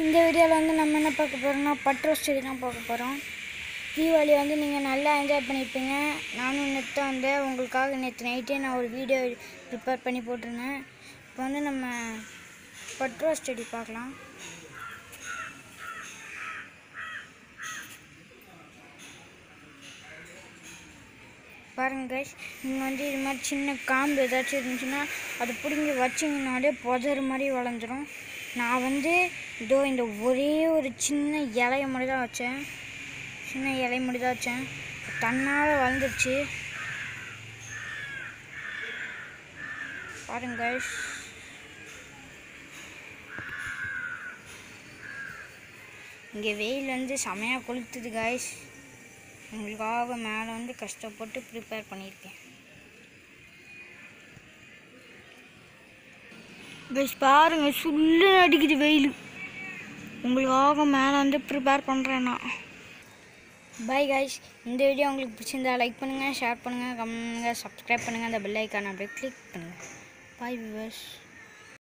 இந்த வீடியோவில் வந்து நம்ம என்ன பார்க்க போகிறோம்னா பட்ரோ செடி தான் பார்க்க போகிறோம் தீபாவளி வந்து நீங்கள் நல்லா என்ஜாய் பண்ணியிருப்பீங்க நானும் நேற்று தான் வந்தேன் உங்களுக்காக நேற்று நைட்டே நான் ஒரு வீடியோ ப்ரிப்பேர் பண்ணி போட்டிருந்தேன். இப்போ வந்து நம்ம பட்ரோ செடி பார்க்கலாம். பாருங்க கைஸ் நீங்கள் வந்து இது மாதிரி சின்ன காம்பு ஏதாச்சும் இருந்துச்சுன்னா அதை பிடுங்கி வச்சிங்கனாலே புதர் மாதிரி வளைஞ்சிரும் நான் வந்து இதோ இந்த ஒரே ஒரு சின்ன இலைய மட்டும் தான் வச்சேன். சின்ன இலைய மட்டும் தான் வச்சேன். தன்னால் வளர்ந்துருச்சு. பாருங்க. கைஸ் இங்கே வெயில் வந்து செமையாக கொளுத்துது கைஸ் உங்களுக்காக மேலே வந்து கஷ்டப்பட்டு ப்ரிப்பேர் பண்ணியிருக்கேன். பஸ் பாருங்கள் சுள்ளு அடிக்குது வெயில். உங்களுக்காக மேலே வந்து ப்ரிப்பேர் பண்ணுறேன் நான். பாய் காய்ஸ் இந்த வீடியோ உங்களுக்கு பிடிச்சிருந்தா லைக் பண்ணுங்கள் ஷேர் பண்ணுங்கள் கமெண்ட் பண்ணுங்கள் சப்ஸ்கிரைப் பண்ணுங்கள் அந்த பெல் ஐக்கானை அப்படியே கிளிக் பண்ணுங்கள் பாய் விவர்ஸ்